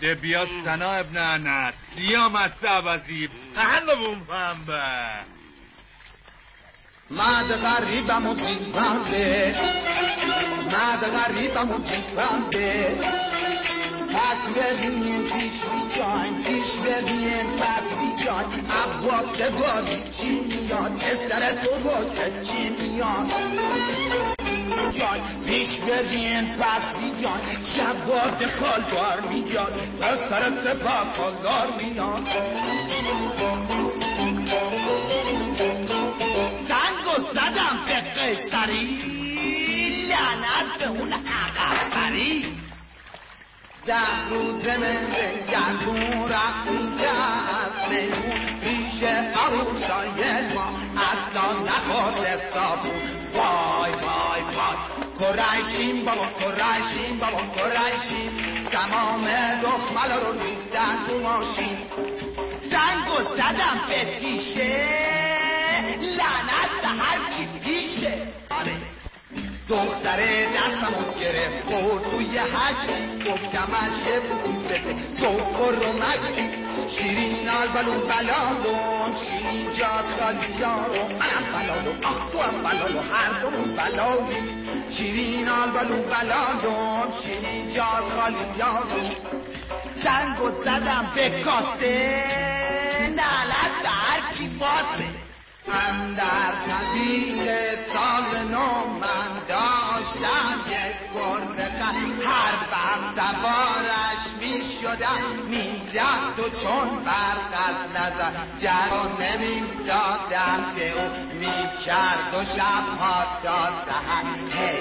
ده بیا سنا ابن انت دیا مستعبزی پهلوون پنبه مرد غریبم و زیبنده مرد غریبم و زیبنده پس ببین پیش بیان پیش ببین پس بیان. عباس بازی چی میاد؟ پسر تو باشه چی میاد؟ ببین پس بیان شباد خالدار میاد پسر سپا خالدار میاد زنگ و زدم به قیصری لعنت به اون عقب سری ده روز من گردون رفتی که از میمون پیش عروسای وای کرایشیم بابا کرایشیم بابا کرایشیم تمام دخملا رو ریختن تو ماشین. زنگ و زدم به تیشه. لعنت به هر پیشه. آره. دختره دستمو گرفت خورد توی هشتی گفتمش یه بوی بده گفت برو مشتی شیرین البلون بلالون شیرین جات خالی یارو منم بلالون آخ تو هم بلالون هر دومون بلالون شیرین البلون بلالون شیرین جات خالی یارو. زنگ و زدم به کاسه به هر کی داشتم یک گربه هر وقت سوارش می شدم می رفت و چون برق از نظر. جرا نمی دادم که او می کرد و شبها تا سهر هی